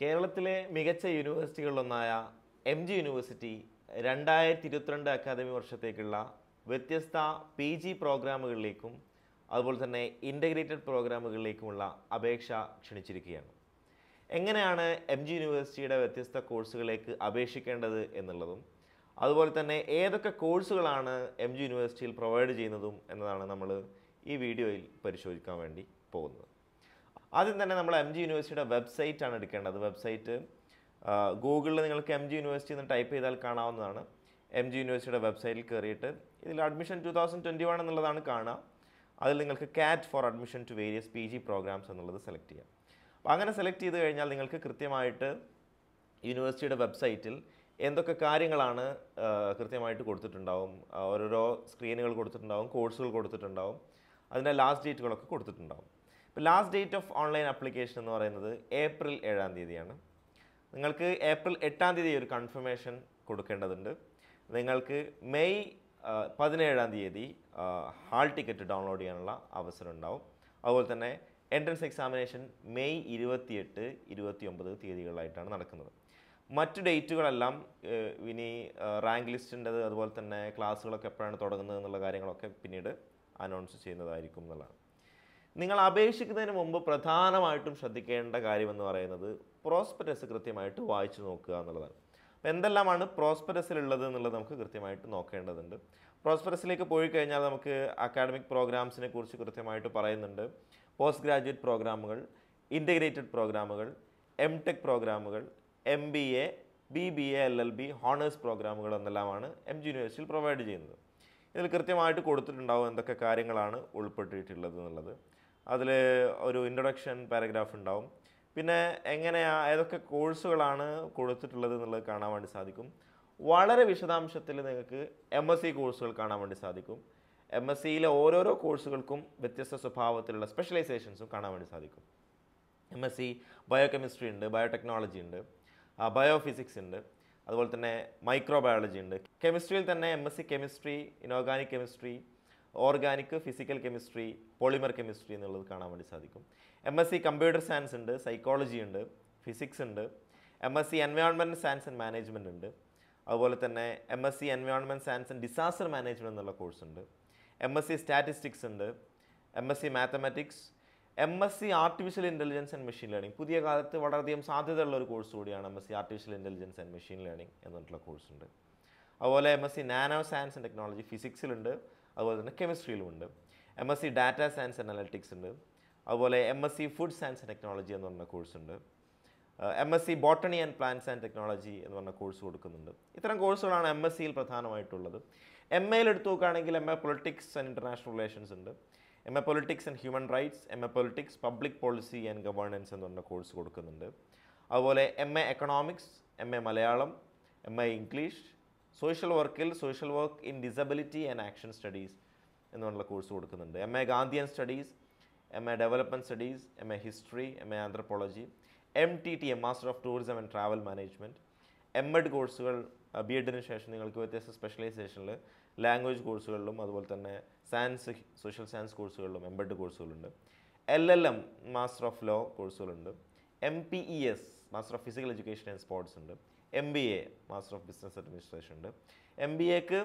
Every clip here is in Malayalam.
കേരളത്തിലെ മികച്ച യൂണിവേഴ്സിറ്റികളിലൊന്നായ എം ജി യൂണിവേഴ്സിറ്റി രണ്ടായിരത്തി ഇരുപത്തിരണ്ട് അക്കാദമി വർഷത്തേക്കുള്ള വ്യത്യസ്ത പി ജി പ്രോഗ്രാമുകളിലേക്കും അതുപോലെ തന്നെ ഇന്റഗ്രേറ്റഡ് പ്രോഗ്രാമുകളിലേക്കുമുള്ള അപേക്ഷ ക്ഷണിച്ചിരിക്കുകയാണ്. എങ്ങനെയാണ് എം ജി യൂണിവേഴ്സിറ്റിയുടെ വ്യത്യസ്ത കോഴ്സുകളിലേക്ക് അപേക്ഷിക്കേണ്ടത് എന്നുള്ളതും അതുപോലെ തന്നെ ഏതൊക്കെ കോഴ്സുകളാണ് എം ജി യൂണിവേഴ്സിറ്റിയിൽ പ്രൊവൈഡ് ചെയ്യുന്നതും എന്നതാണ് നമ്മൾ ഈ വീഡിയോയിൽ പരിശോധിക്കാൻ വേണ്ടി പോകുന്നത്. ആദ്യം തന്നെ നമ്മൾ എം ജി യൂണിവേഴ്സിറ്റിയുടെ വെബ്സൈറ്റ് ആണ് എടുക്കേണ്ടത്. വെബ്സൈറ്റ് ഗൂഗിളിൽ നിങ്ങൾക്ക് എം ജി യൂണിവേഴ്സിറ്റി എന്ന് ടൈപ്പ് ചെയ്താൽ കാണാവുന്നതാണ്. എം ജി യൂണിവേഴ്സിറ്റിയുടെ വെബ്സൈറ്റിൽ കയറിയിട്ട് ഇതിൽ admission two thousand twenty one എന്നുള്ളതാണ് കാണുക. അതിൽ നിങ്ങൾക്ക് CAT for admission to various P G programmes എന്നുള്ളത് സെലക്ട് ചെയ്യാം. അപ്പോൾ അങ്ങനെ സെലക്ട് ചെയ്ത് കഴിഞ്ഞാൽ നിങ്ങൾക്ക് കൃത്യമായിട്ട് യൂണിവേഴ്സിറ്റിയുടെ വെബ്സൈറ്റിൽ എന്തൊക്കെ കാര്യങ്ങളാണ് കൃത്യമായിട്ട് കൊടുത്തിട്ടുണ്ടാവും? ഓരോരോ സ്ക്രീനുകൾ കൊടുത്തിട്ടുണ്ടാവും കോഴ്സുകൾ കൊടുത്തിട്ടുണ്ടാവും അതിന്റെ ലാസ്റ്റ് ഡേറ്റുകളൊക്കെ കൊടുത്തിട്ടുണ്ടാവും. ഇപ്പോൾ last date of online application എന്ന് പറയുന്നത് ഏപ്രിൽ ഏഴാം തീയതിയാണ്. നിങ്ങൾക്ക് ഏപ്രിൽ എട്ടാം തീയതി ഒരു കൺഫർമേഷൻ കൊടുക്കേണ്ടതുണ്ട്. നിങ്ങൾക്ക് മെയ് പതിനേഴാം തീയതി ഹാൾ ടിക്കറ്റ് ഡൗൺലോഡ് ചെയ്യാനുള്ള അവസരം ഉണ്ടാവും അതുപോലെ തന്നെ എൻട്രൻസ് എക്സാമിനേഷൻ മെയ് ഇരുപത്തിയെട്ട് ഇരുപത്തി ഒമ്പത് തീയതികളിലായിട്ടാണ് നടക്കുന്നത്. മറ്റു ഡേറ്റുകളെല്ലാം ഇനി റാങ്ക് ലിസ്റ്റിന്റെത് അതുപോലെ തന്നെ ക്ലാസ്സുകളൊക്കെ എപ്പോഴാണ് തുടങ്ങുന്നത് എന്നുള്ള കാര്യങ്ങളൊക്കെ പിന്നീട് അനൗൺസ് ചെയ്യുന്നതായിരിക്കും എന്നുള്ളതാണ്. നിങ്ങൾ അപേക്ഷിക്കുന്നതിന് മുമ്പ് പ്രധാനമായിട്ടും ശ്രദ്ധിക്കേണ്ട കാര്യമെന്ന് പറയുന്നത് പ്രോസ്പെറ്റസ് കൃത്യമായിട്ട് വായിച്ചു നോക്കുക എന്നുള്ളതാണ്. അപ്പോൾ എന്തെല്ലാമാണ് പ്രോസ്പെറ്റസിലുള്ളത് എന്നുള്ളത് നമുക്ക് കൃത്യമായിട്ട് നോക്കേണ്ടതുണ്ട്. പ്രോസ്പെറസിലേക്ക് പോയി കഴിഞ്ഞാൽ നമുക്ക് അക്കാഡമിക് പ്രോഗ്രാംസിനെ കുറിച്ച് കൃത്യമായിട്ട് പറയുന്നുണ്ട്. പോസ്റ്റ് ഗ്രാജുവേറ്റ് പ്രോഗ്രാമുകൾ ഇന്റഗ്രേറ്റഡ് പ്രോഗ്രാമുകൾ എം ടെക് പ്രോഗ്രാമുകൾ M B A B B A L L B honours പ്രോഗ്രാമുകൾ എന്നെല്ലാമാണ് എം ജി യൂണിവേഴ്സിറ്റിയിൽ പ്രൊവൈഡ് ചെയ്യുന്നത്. ഇതിൽ കൃത്യമായിട്ട് കൊടുത്തിട്ടുണ്ടാവും എന്തൊക്കെ കാര്യങ്ങളാണ് ഉൾപ്പെട്ടിട്ടുള്ളത് എന്നുള്ളത്. അതിൽ ഒരു ഇൻട്രൊഡക്ഷൻ പാരഗ്രാഫ് ഉണ്ടാവും. പിന്നെ എങ്ങനെയാ ഏതൊക്കെ കോഴ്സുകളാണ് കൊടുത്തിട്ടുള്ളത് എന്നുള്ളത് കാണാൻ വേണ്ടി സാധിക്കും. വളരെ വിശദാംശത്തിൽ നിങ്ങൾക്ക് എം എസ് സി കോഴ്സുകൾ കാണാൻ വേണ്ടി സാധിക്കും. എം എസ് സിയിലെ ഓരോരോ കോഴ്സുകൾക്കും വ്യത്യസ്ത സ്വഭാവത്തിലുള്ള സ്പെഷ്യലൈസേഷൻസും കാണാൻ വേണ്ടി സാധിക്കും. എം എസ് സി ബയോകെമിസ്ട്രി ഉണ്ട് ബയോടെക്നോളജി ഉണ്ട്. ബയോ ഫിസിക്സ് ഉണ്ട്. അതുപോലെ തന്നെ മൈക്രോബയോളജി ഉണ്ട്. കെമിസ്ട്രിയിൽ തന്നെ M S C chemistry inorganic chemistry organic physical chemistry polymer chemistry എന്നുള്ളത് കാണാൻ വേണ്ടി സാധിക്കും. M S C computer science ഉണ്ട് സൈക്കോളജി ഉണ്ട് ഫിസിക്സ് ഉണ്ട്. M S C environment science and management ഉണ്ട്. അതുപോലെ തന്നെ M S C environment science and disaster management എന്നുള്ള കോഴ്സ് ഉണ്ട്. എം എസ് സി സ്റ്റാറ്റിസ്റ്റിക്സ് ഉണ്ട്. M S C mathematics M S C artificial intelligence and machine learning പുതിയ കാലത്ത് വളരെയധികം സാധ്യതയുള്ള ഒരു കോഴ്സ് കൂടിയാണ് M S C artificial intelligence and machine learning എന്നുള്ള കോഴ്സ് ഉണ്ട്. അതുപോലെ M S C nano science and technology ഫിസിക്സിലുണ്ട് അതുപോലെ തന്നെ കെമിസ്ട്രിയിലുമുണ്ട് M S C data science and analytics ഉണ്ട്. അതുപോലെ M S C food science and technology എന്ന് പറഞ്ഞ കോഴ്സ് ഉണ്ട്. M S C botany and plants and technology എന്ന് പറഞ്ഞ കോഴ്സ് കൊടുക്കുന്നുണ്ട്. ഇത്തരം കോഴ്സുകളാണ് എം എസ് സിയിൽ പ്രധാനമായിട്ടുള്ളത്. എം എയിൽ എടുത്തു നോക്കുകയാണെങ്കിൽ M A politics and international relations ഉണ്ട്. M A politics and human rights M A politics public policy and governance എന്ന് പറഞ്ഞ കോഴ്സ് കൊടുക്കുന്നുണ്ട് അതുപോലെ M A economics M A Malayalam M A English social വർക്കിൽ social work in disability and action studies എന്ന് എന്നുള്ള കോഴ്സ് കൊടുക്കുന്നുണ്ട് M A Gandhian studies M A development studies M A history M A anthropology M T T M master of tourism and travel management M Ed കോഴ്സുകൾ ബി എഡിന് ശേഷം നിങ്ങൾക്ക് വ്യത്യസ്ത സ്പെഷ്യലൈസേഷനിൽ ലാംഗ്വേജ് കോഴ്സുകളിലും അതുപോലെ തന്നെ സയൻസ് സോഷ്യൽ സയൻസ് കോഴ്സുകളിലും എംബഡ് കോഴ്സുകളുണ്ട് L L M master of law കോഴ്സുകളുണ്ട് M P E S master of physical education and sports ഉണ്ട്. M B A master of business administration ഉണ്ട്. എം ബി എക്ക്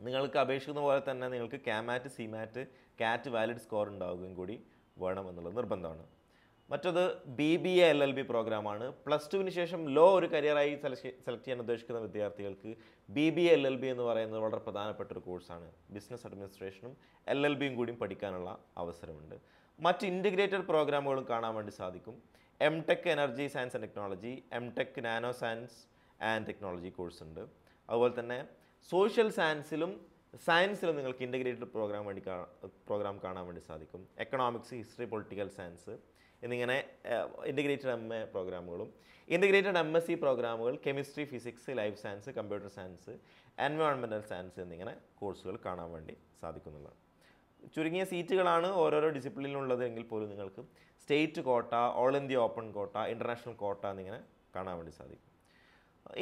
നിങ്ങൾക്ക് അപേക്ഷിക്കുന്ന പോലെ തന്നെ നിങ്ങൾക്ക് കാമാറ്റ് സിമാറ്റ് കാറ്റ് വാലിഡ് സ്കോർ ഉണ്ടാവുകയും കൂടി വേണമെന്നുള്ള നിർബന്ധമാണ്. മറ്റത് B B A L L B പ്രോഗ്രാമാണ് പ്ലസ് ടുവിന് ശേഷം ലോ ഒരു കരിയറായി സെലക്ട് ചെയ്യാൻ ഉദ്ദേശിക്കുന്ന വിദ്യാർത്ഥികൾക്ക് B B L L B എന്ന് പറയുന്നത് വളരെ പ്രധാനപ്പെട്ട ഒരു കോഴ്സാണ് ബിസിനസ് അഡ്മിനിസ്ട്രേഷനും എൽ എൽ ബിയും കൂടിയും പഠിക്കാനുള്ള അവസരമുണ്ട്. മറ്റ് ഇന്റിഗ്രേറ്റഡ് പ്രോഗ്രാമുകളും കാണാൻ വേണ്ടി സാധിക്കും. M tech energy science and technology M tech nano science and technology course ഉണ്ട്. അതുപോലെ തന്നെ സോഷ്യൽ സയൻസിലും സയൻസിലും നിങ്ങൾക്ക് ഇന്റഗ്രേറ്റഡ് പ്രോഗ്രാം വേണ്ടി പ്രോഗ്രാം കാണാൻ വേണ്ടി സാധിക്കും. എക്കണോമിക്സ് ഹിസ്റ്ററി പൊളിറ്റിക്കൽ സയൻസ് എന്നിങ്ങനെ ഇന്റഗ്രേറ്റഡ് എം എ പ്രോഗ്രാമുകളും ഇന്റഗ്രേറ്റഡ് എം എസ് സി പ്രോഗ്രാമുകൾ chemistry physics life science computer science എൻവയോൺമെന്റൽ science എന്നിങ്ങനെ കോഴ്സുകൾ കാണാൻ വേണ്ടി സാധിക്കുന്നുള്ളതാണ് ചുരുങ്ങിയ സീറ്റുകളാണ് ഓരോരോ ഡിസിപ്ലിനിലുള്ളത് എങ്കിൽ പോലും നിങ്ങൾക്ക് state quota all India open quota international quota എന്നിങ്ങനെ കാണാൻ വേണ്ടി സാധിക്കും.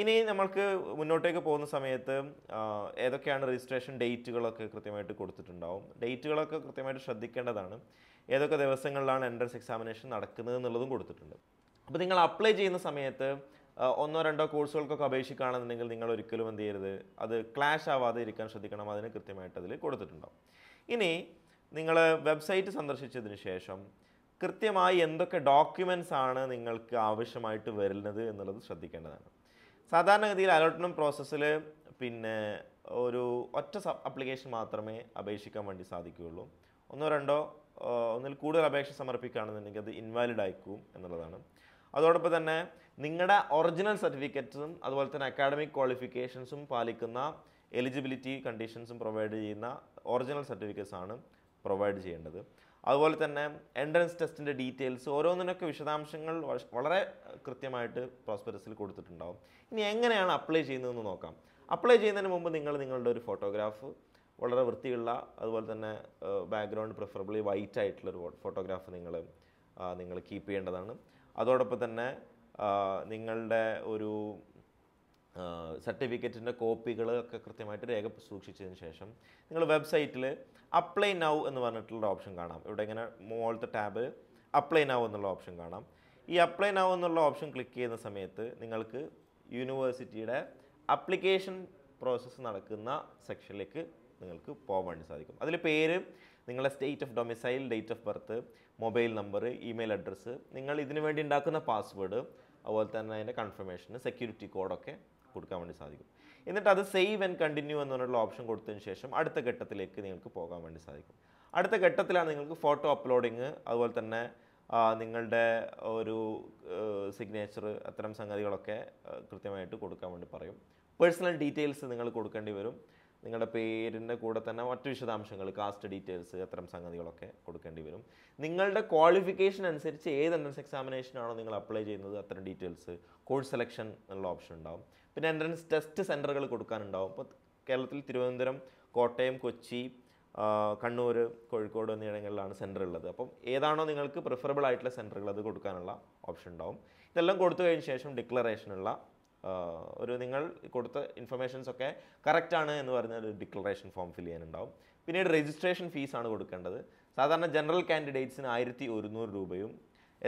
ഇനി നമ്മൾക്ക് മുന്നോട്ടേക്ക് പോകുന്ന സമയത്ത് ഏതൊക്കെയാണ് രജിസ്ട്രേഷൻ ഡേറ്റുകളൊക്കെ കൃത്യമായിട്ട് കൊടുത്തിട്ടുണ്ടാവും? ഡേറ്റുകളൊക്കെ കൃത്യമായിട്ട് ശ്രദ്ധിക്കേണ്ടതാണ്. ഏതൊക്കെ ദിവസങ്ങളിലാണ് എൻട്രൻസ് എക്സാമിനേഷൻ നടക്കുന്നത് എന്നുള്ളതും കൊടുത്തിട്ടുണ്ട്. അപ്പോൾ നിങ്ങൾ അപ്ലൈ ചെയ്യുന്ന സമയത്ത് ഒന്നോ രണ്ടോ കോഴ്സുകൾക്കൊക്കെ അപേക്ഷിക്കുകയാണെന്നുണ്ടെങ്കിൽ നിങ്ങൾ ഒരിക്കലും എന്ത് ചെയ്യരുത്. അത് ക്ലാഷ് ആവാതെ ഇരിക്കാൻ ശ്രദ്ധിക്കണം. അതിന് കൃത്യമായിട്ട് അതിൽ കൊടുത്തിട്ടുണ്ടാവും. ഇനി നിങ്ങൾ വെബ്സൈറ്റ് സന്ദർശിച്ചതിന് ശേഷം കൃത്യമായി എന്തൊക്കെ ഡോക്യുമെന്റ്സ് ആണ് നിങ്ങൾക്ക് ആവശ്യമായിട്ട് വരുന്നത് എന്നുള്ളത് ശ്രദ്ധിക്കേണ്ടതാണ്. സാധാരണഗതിയിൽ അലോട്ട്മെന്റ് പ്രോസസ്സിൽ പിന്നെ ഒരു ഒറ്റ അപ്ലിക്കേഷൻ മാത്രമേ അപേക്ഷിക്കാൻ വേണ്ടി സാധിക്കുകയുള്ളൂ. ഒന്നോ രണ്ടോ ഒന്നിൽ കൂടുതൽ അപേക്ഷ സമർപ്പിക്കുകയാണെന്നുണ്ടെങ്കിൽ അത് ഇൻവാലിഡ് ആയിക്കും എന്നുള്ളതാണ്. അതോടൊപ്പം തന്നെ നിങ്ങളുടെ ഒറിജിനൽ സർട്ടിഫിക്കറ്റ്സും അതുപോലെ തന്നെ അക്കാഡമിക് ക്വാളിഫിക്കേഷൻസും പാലിക്കുന്ന എലിജിബിലിറ്റി കണ്ടീഷൻസും പ്രൊവൈഡ് ചെയ്യുന്ന ഒറിജിനൽ സർട്ടിഫിക്കറ്റ്സ് ആണ് പ്രൊവൈഡ് ചെയ്യേണ്ടത്. അതുപോലെ തന്നെ എൻട്രൻസ് ടെസ്റ്റിന്റെ ഡീറ്റെയിൽസ് ഓരോന്നിനൊക്കെ വിശദാംശങ്ങൾ വളരെ കൃത്യമായിട്ട് പ്രോസ്പെറസിൽ കൊടുത്തിട്ടുണ്ടാവും. ഇനി എങ്ങനെയാണ് അപ്ലൈ ചെയ്യുന്നതെന്ന് നോക്കാം. അപ്ലൈ ചെയ്യുന്നതിന് മുമ്പ് നിങ്ങൾ നിങ്ങളുടെ ഒരു ഫോട്ടോഗ്രാഫ് വളരെ വൃത്തിയുള്ള അതുപോലെ തന്നെ ബാക്ക്ഗ്രൗണ്ട് പ്രിഫറബിളി വൈറ്റ് ആയിട്ടുള്ളൊരു ഫോട്ടോഗ്രാഫ് നിങ്ങൾ നിങ്ങൾ കീപ്പ് ചെയ്യേണ്ടതാണ്. അതോടൊപ്പം തന്നെ നിങ്ങളുടെ ഒരു സർട്ടിഫിക്കറ്റിന്റെ കോപ്പികൾ ഒക്കെ കൃത്യമായിട്ട് രേഖ സൂക്ഷിച്ചതിന് ശേഷം നിങ്ങൾ വെബ്സൈറ്റിൽ അപ്ലൈ നൗ എന്ന് പറഞ്ഞിട്ടുള്ള ഓപ്ഷൻ കാണാം. ഇവിടെ ഇങ്ങനെ മുകളിലത്തെ ടാബ് അപ്ലൈ നൗ എന്നുള്ള ഓപ്ഷൻ കാണാം. ഈ അപ്ലൈ നൗ എന്നുള്ള ഓപ്ഷൻ ക്ലിക്ക് ചെയ്യുന്ന സമയത്ത് നിങ്ങൾക്ക് യൂണിവേഴ്സിറ്റിയുടെ അപ്ലിക്കേഷൻ പ്രോസസ്സ് നടക്കുന്ന സെക്ഷനിലേക്ക് നിങ്ങൾക്ക് പോകാൻ വേണ്ടി സാധിക്കും. അതിൽ പേര് നിങ്ങളുടെ state of domicile date of birth mobile number email address നിങ്ങൾ ഇതിനു വേണ്ടി ഉണ്ടാക്കുന്ന പാസ്വേഡ് അതുപോലെ തന്നെ അതിന്റെ കൺഫർമേഷൻ സെക്യൂരിറ്റി കോഡൊക്കെ കൊടുക്കാൻ വേണ്ടി സാധിക്കും. എന്നിട്ട് അത് സേവ് ആൻഡ് കണ്ടിന്യൂ എന്നുള്ള ഓപ്ഷൻ കൊടുത്തതിന് ശേഷം അടുത്ത ഘട്ടത്തിലേക്ക് നിങ്ങൾക്ക് പോകാൻ വേണ്ടി സാധിക്കും. അടുത്ത ഘട്ടത്തിലാണ് നിങ്ങൾക്ക് ഫോട്ടോ അപ്ലോഡിങ് അതുപോലെ തന്നെ നിങ്ങളുടെ ഒരു സിഗ്നേച്ചർ അത്തരം സംഗതികളൊക്കെ കൃത്യമായിട്ട് കൊടുക്കാൻ വേണ്ടി പറയും. പേഴ്സണൽ ഡീറ്റെയിൽസ് നിങ്ങൾ കൊടുക്കേണ്ടി വരും. നിങ്ങളുടെ പേരിന്റെ കൂടെ തന്നെ മറ്റു വിശദാംശങ്ങൾ കാസ്റ്റ് ഡീറ്റെയിൽസ് അത്തരം സംഗതികളൊക്കെ കൊടുക്കേണ്ടി വരും. നിങ്ങളുടെ ക്വാളിഫിക്കേഷൻ അനുസരിച്ച് ഏത് എൻട്രൻസ് എക്സാമിനേഷനാണോ നിങ്ങൾ അപ്ലൈ ചെയ്യുന്നത് അത്തരം ഡീറ്റെയിൽസ് കോഴ്സ് സെലക്ഷൻ എന്നുള്ള ഓപ്ഷൻ ഉണ്ടാവും. പിന്നെ എൻട്രൻസ് ടെസ്റ്റ് സെന്ററുകൾ കൊടുക്കാനുണ്ടാവും. ഇപ്പോൾ കേരളത്തിൽ തിരുവനന്തപുരം കോട്ടയം കൊച്ചി കണ്ണൂർ കോഴിക്കോട് എന്നിവിടങ്ങളിലാണ് സെന്റർ ഉള്ളത്. അപ്പം ഏതാണോ നിങ്ങൾക്ക് പ്രിഫറബിൾ ആയിട്ടുള്ള സെന്ററുകൾ അത് കൊടുക്കാനുള്ള ഓപ്ഷൻ ഉണ്ടാവും. ഇതെല്ലാം കൊടുത്തു കഴിഞ്ഞ ശേഷം ഡിക്ലറേഷനുള്ള ഒരു നിങ്ങൾ കൊടുത്ത ഇൻഫർമേഷൻസ് ഒക്കെ കറക്റ്റ് ആണ് എന്ന് പറഞ്ഞ ഒരു ഡിക്ലറേഷൻ ഫോം ഫിൽ ചെയ്യാനുണ്ടാവും. പിന്നീട് രജിസ്ട്രേഷൻ ഫീസാണ് കൊടുക്കേണ്ടത്. സാധാരണ ജനറൽ കാൻഡിഡേറ്റ്സിന് ആയിരത്തി ഒരുന്നൂറ് രൂപയും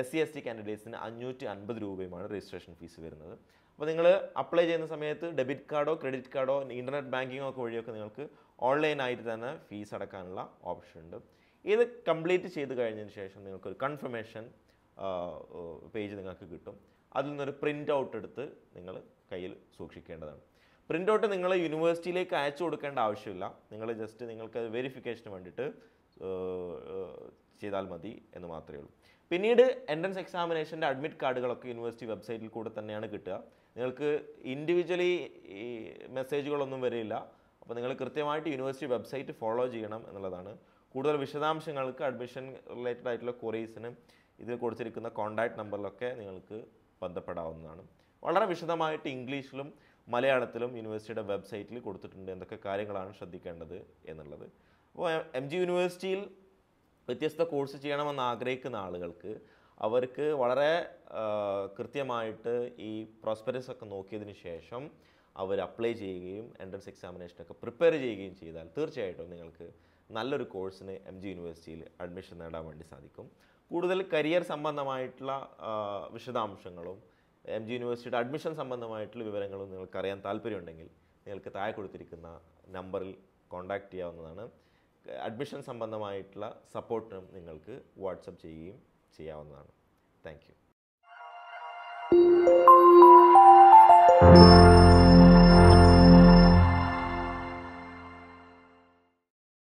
എസ് സി എസ് ടി കാൻഡിഡേറ്റ്സിന് അഞ്ഞൂറ്റി അൻപത് രൂപയുമാണ് രജിസ്ട്രേഷൻ ഫീസ് വരുന്നത്. അപ്പോൾ നിങ്ങൾ അപ്ലൈ ചെയ്യുന്ന സമയത്ത് ഡെബിറ്റ് കാർഡോ ക്രെഡിറ്റ് കാർഡോ ഇന്റർനെറ്റ് ബാങ്കിങ്ങോ ഒക്കെ വഴിയൊക്കെ നിങ്ങൾക്ക് ഓൺലൈനായിട്ട് തന്നെ ഫീസ് അടക്കാനുള്ള ഓപ്ഷൻ ഉണ്ട്. ഇത് കംപ്ലീറ്റ് ചെയ്ത് കഴിഞ്ഞതിന് ശേഷം നിങ്ങൾക്കൊരു കൺഫർമേഷൻ പേജ് നിങ്ങൾക്ക് കിട്ടും. അതിൽ നിന്നൊരു പ്രിന്റ് ഔട്ട് എടുത്ത് നിങ്ങൾ കയ്യിൽ സൂക്ഷിക്കേണ്ടതാണ്. പ്രിന്റ് ഔട്ട് നിങ്ങൾ യൂണിവേഴ്സിറ്റിയിലേക്ക് അയച്ചു കൊടുക്കേണ്ട ആവശ്യമില്ല. നിങ്ങൾ ജസ്റ്റ് നിങ്ങൾക്ക് വെരിഫിക്കേഷന് വേണ്ടിയിട്ട് ചെയ്താൽ മതി എന്ന് മാത്രമേ ഉള്ളൂ. പിന്നീട് എൻട്രൻസ് എക്സാമിനേഷന്റെ അഡ്മിറ്റ് കാർഡുകളൊക്കെ യൂണിവേഴ്സിറ്റി വെബ്സൈറ്റിൽ കൂടെ തന്നെയാണ് കിട്ടുക. നിങ്ങൾക്ക് ഇൻഡിവിജ്വലി മെസ്സേജുകളൊന്നും വരില്ല. അപ്പോൾ നിങ്ങൾ കൃത്യമായിട്ട് യൂണിവേഴ്സിറ്റി വെബ്സൈറ്റ് ഫോളോ ചെയ്യണം എന്നുള്ളതാണ്. കൂടുതൽ വിശദാംശങ്ങൾക്ക് അഡ്മിഷൻ റിലേറ്റഡ് ആയിട്ടുള്ള ക്വറീസിന് ഇതിൽ കൊടുത്തിരിക്കുന്ന കോൺടാക്റ്റ് നമ്പറിലൊക്കെ നിങ്ങൾക്ക് ബന്ധപ്പെടാവുന്നതാണ്. വളരെ വിശദമായിട്ട് ഇംഗ്ലീഷിലും മലയാളത്തിലും യൂണിവേഴ്സിറ്റിയുടെ വെബ്സൈറ്റിൽ കൊടുത്തിട്ടുണ്ട് എന്തൊക്കെ കാര്യങ്ങളാണ് ശ്രദ്ധിക്കേണ്ടത് എന്നുള്ളത്. അപ്പോൾ എം ജി യൂണിവേഴ്സിറ്റിയിൽ വ്യത്യസ്ത കോഴ്സ് ചെയ്യണമെന്ന് ആഗ്രഹിക്കുന്ന ആളുകൾക്ക് അവർക്ക് വളരെ കൃത്യമായിട്ട് ഈ പ്രോസ്പെരസ് ഒക്കെ നോക്കിയതിന് ശേഷം അവർ അപ്ലൈ ചെയ്യുകയും എൻട്രൻസ് എക്സാമിനേഷനൊക്കെ പ്രിപ്പയർ ചെയ്യുകയും ചെയ്താൽ തീർച്ചയായിട്ടും നിങ്ങൾക്ക് നല്ലൊരു കോഴ്സിന് എം ജി യൂണിവേഴ്സിറ്റിയിൽ അഡ്മിഷൻ നേടാൻ വേണ്ടി സാധിക്കും. കൂടുതൽ കരിയർ സംബന്ധമായിട്ടുള്ള വിശദാംശങ്ങളും എം ജി യൂണിവേഴ്സിറ്റിയുടെ അഡ്മിഷൻ സംബന്ധമായിട്ടുള്ള വിവരങ്ങളും നിങ്ങൾക്ക് അറിയാൻ താല്പര്യമുണ്ടെങ്കിൽ നിങ്ങൾക്ക് താഴെ കൊടുത്തിരിക്കുന്ന നമ്പറിൽ കോൺടാക്റ്റ് ചെയ്യാവുന്നതാണ്. അഡ്മിഷൻ സംബന്ധമായിട്ടുള്ള സപ്പോർട്ടിനും നിങ്ങൾക്ക് വാട്സപ്പ് ചെയ്യുകയും ചെയ്യാവുന്നതാണ്. താങ്ക്